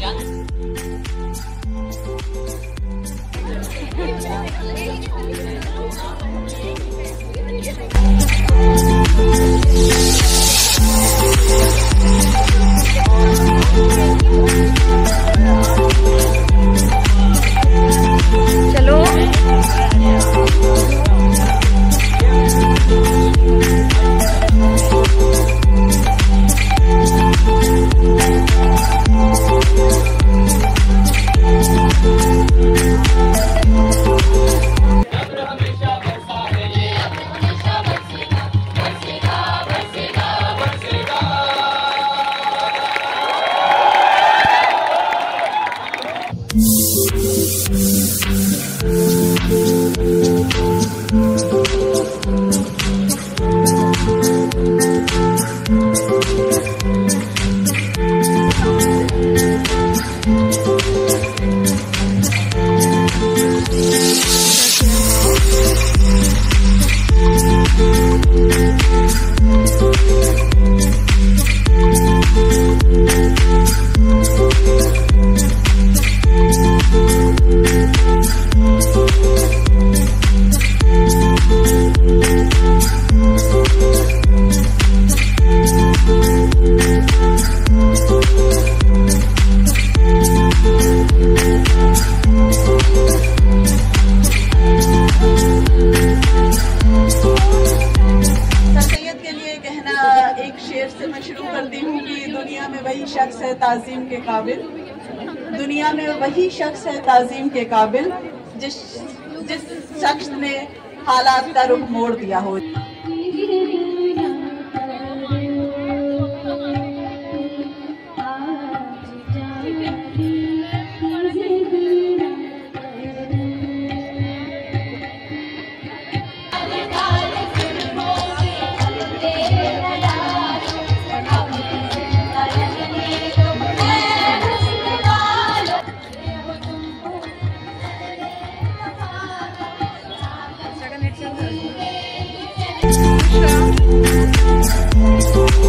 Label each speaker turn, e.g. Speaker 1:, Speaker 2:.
Speaker 1: dẫn Thank you. शख्स है तज़ीम के काबिल दुनिया में वही शख्स है तज़ीम के काबिल जिस जिस शख्स ने हालात का रुख मोड़ दिया हो
Speaker 2: Tchau.